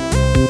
Música